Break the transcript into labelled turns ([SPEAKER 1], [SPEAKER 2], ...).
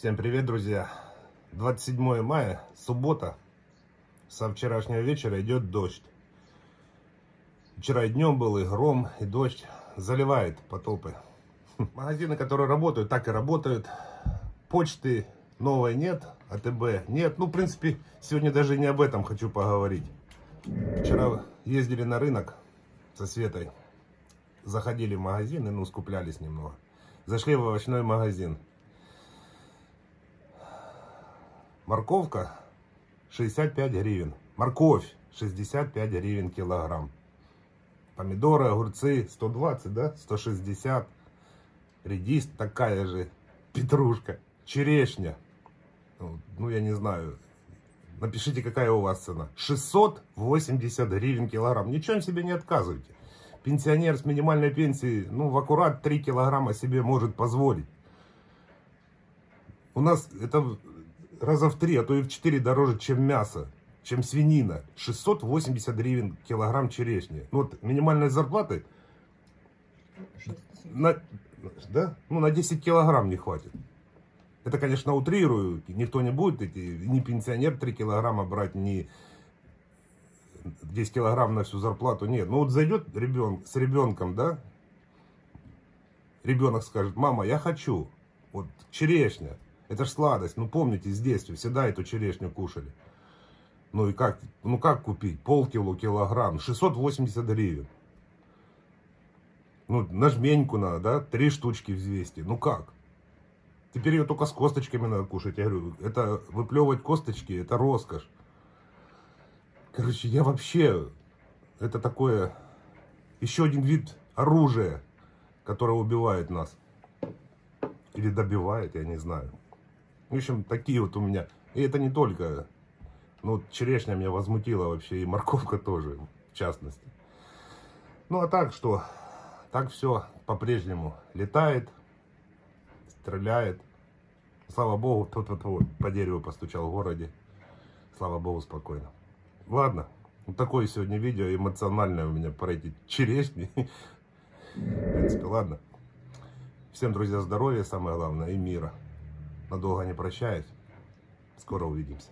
[SPEAKER 1] Всем привет, друзья! 27 мая, суббота. Со вчерашнего вечера идет дождь. Вчера и днем был и гром, и дождь. Заливает потопы. Магазины, которые работают, так и работают. Почты новой нет, АТБ нет. Ну, в принципе, сегодня даже не об этом хочу поговорить. Вчера ездили на рынок со Светой. Заходили в магазин и, ну, скуплялись немного. Зашли в овощной магазин. Морковка 65 гривен. Морковь 65 гривен килограмм. Помидоры, огурцы 120, да? 160. Редис такая же. Петрушка. Черешня. Ну, ну, я не знаю. Напишите, какая у вас цена. 680 гривен килограмм. Ничего себе не отказывайте. Пенсионер с минимальной пенсией, ну, в аккурат 3 килограмма себе может позволить. У нас это раза в 3, а то и в 4 дороже, чем мясо, чем свинина. 680 гривен килограмм черешни. Ну, вот минимальной зарплаты на, да? ну, на 10 килограмм не хватит. Это, конечно, утрирую. Никто не будет, эти, ни пенсионер 3 килограмма брать, ни 10 килограмм на всю зарплату. Нет, ну вот зайдет ребенок с ребенком, да? Ребенок скажет, мама, я хочу. Вот черешня. Это ж сладость. Ну помните, с детства всегда эту черешню кушали. Ну и как, ну как купить? Полкило, килограмм, 680 гривен. Ну, на жменьку надо, да? Три штучки взвести. Ну как? Теперь ее только с косточками надо кушать. Я говорю, это выплевывать косточки, это роскошь. Короче, я вообще... Это такое... Еще один вид оружия, которое убивает нас. Или добивает, я не знаю. В общем, такие вот у меня. И это не только... Ну, черешня меня возмутила вообще, и морковка тоже, в частности. Ну, а так что? Так все по-прежнему летает, стреляет. Слава богу, тот вот, вот по дереву постучал в городе. Слава богу, спокойно. Ладно, вот такое сегодня видео эмоциональное у меня про эти черешни. В принципе, ладно. Всем, друзья, здоровья, самое главное, и мира. Надолго не прощаюсь. Скоро увидимся.